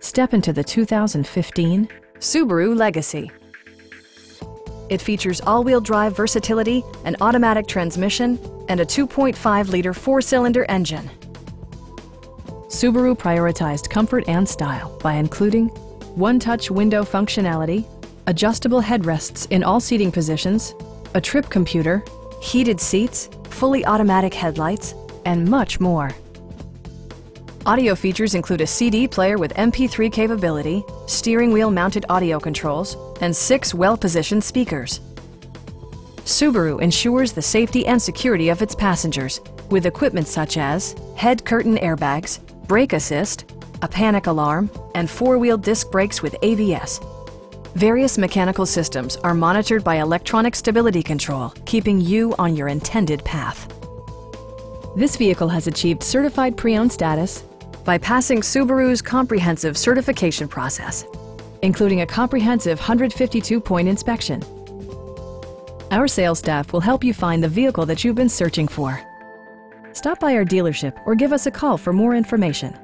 Step into the 2015 Subaru Legacy. It features all-wheel drive versatility, an automatic transmission, and a 2.5-liter four-cylinder engine. Subaru prioritized comfort and style by including one-touch window functionality, adjustable headrests in all seating positions, a trip computer, heated seats, fully automatic headlights, and much more. Audio features include a CD player with MP3 capability, steering wheel mounted audio controls, and six well-positioned speakers. Subaru ensures the safety and security of its passengers with equipment such as head curtain airbags, brake assist, a panic alarm, and four-wheel disc brakes with ABS. Various mechanical systems are monitored by electronic stability control, keeping you on your intended path. This vehicle has achieved certified pre-owned status by passing Subaru's comprehensive certification process, including a comprehensive 152-point inspection. Our sales staff will help you find the vehicle that you've been searching for. Stop by our dealership or give us a call for more information.